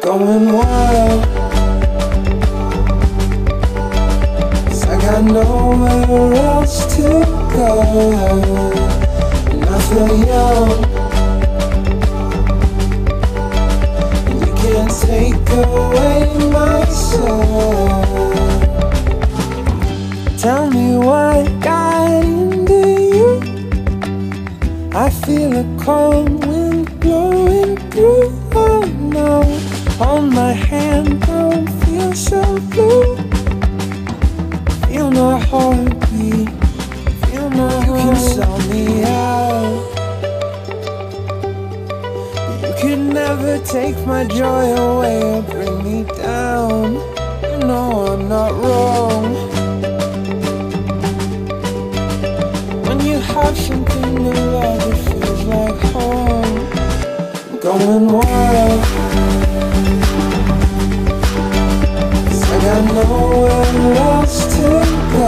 going wild. Cause I got nowhere else to go. And I feel young. And you can't take away my soul. Tell me what got into you. I feel a cold wind blowing through. Oh no, hold my hand, don't feel so blue. Feel my heartbeat, feel my heart. You can sell me out, you can never take my joy away or bring me down. You know I'm not wrong. When you have something to love, it feels like home. I'm going wild.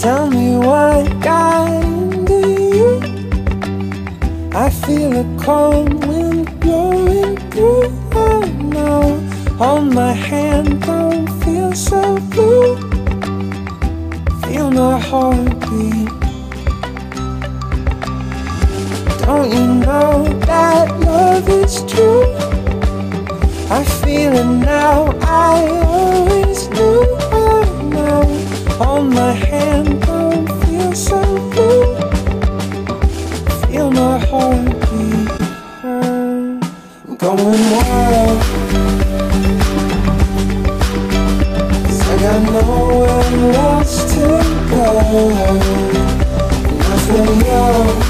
Tell me what got into you. I feel a cold wind blowing through. Oh no, hold my hand, don't feel so blue. Feel my heartbeat. Don't you know that nowhere else to go. Nothing else.